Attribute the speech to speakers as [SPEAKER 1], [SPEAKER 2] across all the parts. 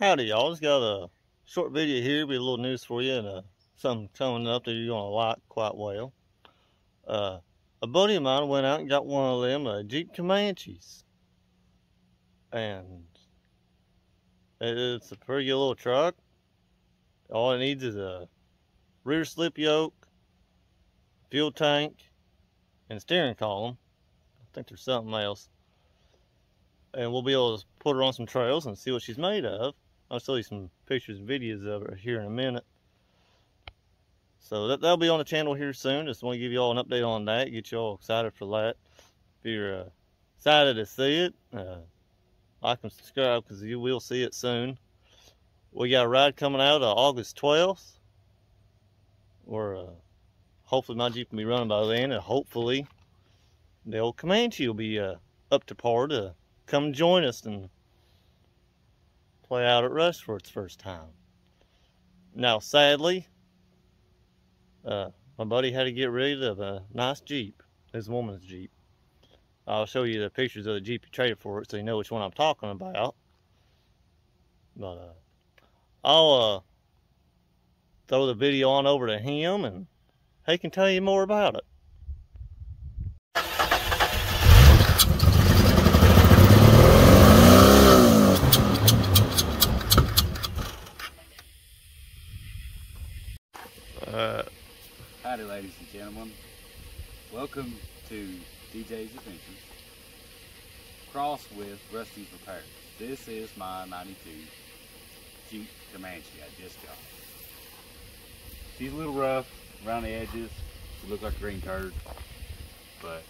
[SPEAKER 1] Howdy y'all, just got a short video here, be a little news for you and uh, something coming up that you're going to like quite well. Uh, a buddy of mine went out and got one of them uh, Jeep Comanches. And it's a pretty good little truck. All it needs is a rear slip yoke, fuel tank, and steering column. I think there's something else. And we'll be able to put her on some trails and see what she's made of. I'll show you some pictures and videos of it here in a minute. So that, that'll be on the channel here soon. Just want to give you all an update on that, get you all excited for that. If you're uh, excited to see it, uh, like and subscribe because you will see it soon. We got a ride coming out uh, August 12th. Or uh, hopefully my Jeep will be running by then, and hopefully the old Comanche will be uh, up to par to come join us and play out at Rush for its first time. Now, sadly, uh, my buddy had to get rid of a nice Jeep, his woman's Jeep. I'll show you the pictures of the Jeep he traded for it so you know which one I'm talking about. But uh, I'll uh, throw the video on over to him and he can tell you more about it. Uh,
[SPEAKER 2] Howdy, ladies and gentlemen. Welcome to DJ's Adventures. Cross with Rusty's Repairs. This is my 92 Jeep Comanche I just got. She's a little rough around the edges. She looks like a green turd. But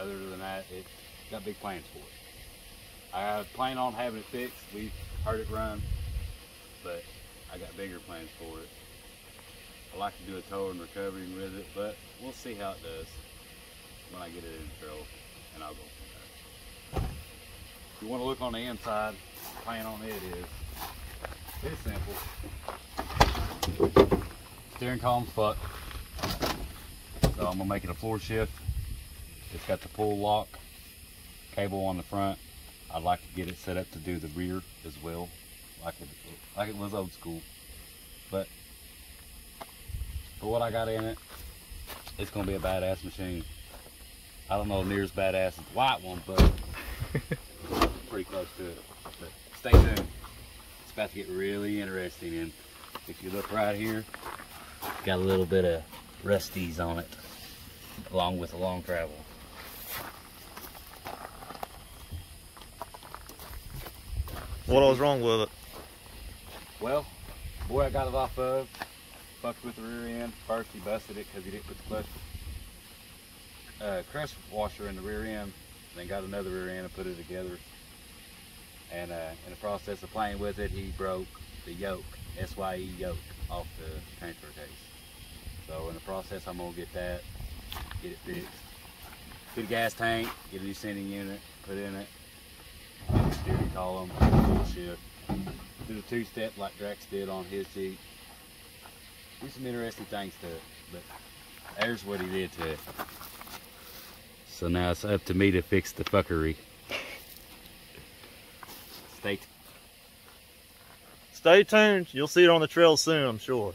[SPEAKER 2] other than that, it's got big plans for it. I plan on having it fixed. We've heard it run. But I got bigger plans for it. I like to do a tow and recovery with it, but we'll see how it does when I get it in trail, and I'll go from there. If you want to look on the inside, the plan on it is it's simple. Steering column's fucked, so I'm gonna make it a floor shift. It's got the pull lock cable on the front. I'd like to get it set up to do the rear as well, like it like it was old school, but for what I got in it, it's gonna be a badass machine. I don't know near as badass as the white one, but pretty close to it. But stay tuned. It's about to get really interesting. And if you look right here, got a little bit of Rusty's on it, along with the long travel.
[SPEAKER 1] what was wrong with it?
[SPEAKER 2] Well, boy I got it off of, fucked with the rear end. First he busted it because he didn't put the clutch uh, crush washer in the rear end. Then got another rear end and put it together. And uh, in the process of playing with it, he broke the yoke, SYE yoke, off the transfer case. So in the process, I'm gonna get that, get it fixed. Get a gas tank, get a new sending unit, put in it, steering column, full shift. Do the two-step like Drax did on his Jeep. Do some interesting things to it, but there's what he did to it. So now it's up to me to fix the fuckery. Stay
[SPEAKER 1] Stay tuned. You'll see it on the trail soon, I'm sure.